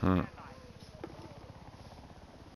Hmm.